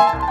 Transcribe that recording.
Bye.